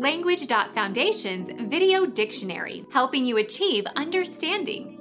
Language.Foundation's Video Dictionary, helping you achieve understanding.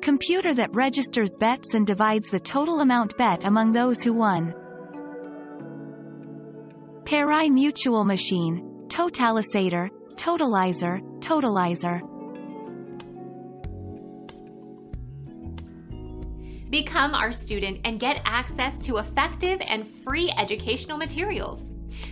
Computer that registers bets and divides the total amount bet among those who won. Pari-mutuel machine, totalisator, totalizer, totalizer. Become our student and get access to effective and free educational materials.